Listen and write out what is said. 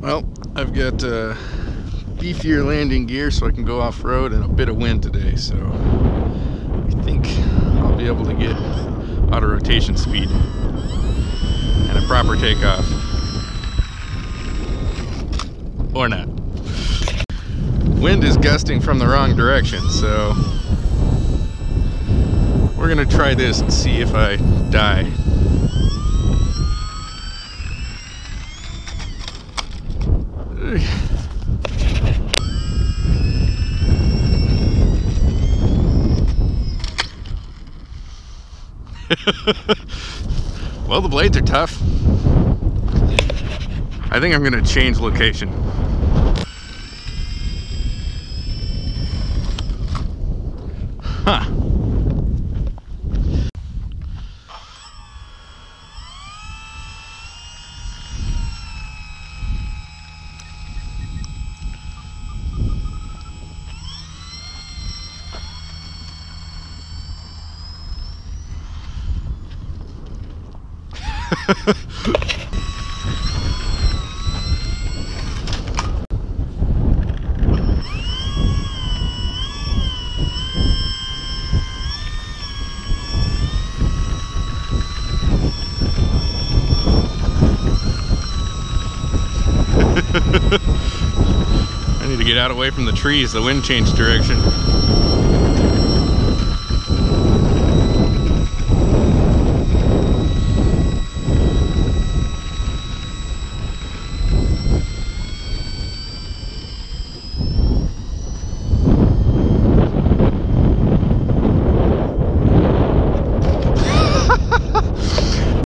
Well, I've got uh, beefier landing gear so I can go off-road and a bit of wind today, so I think I'll be able to get auto rotation speed and a proper takeoff. Or not. Wind is gusting from the wrong direction, so we're gonna try this and see if I die. well, the blades are tough. I think I'm gonna change location. Huh. I need to get out away from the trees. The wind changed direction.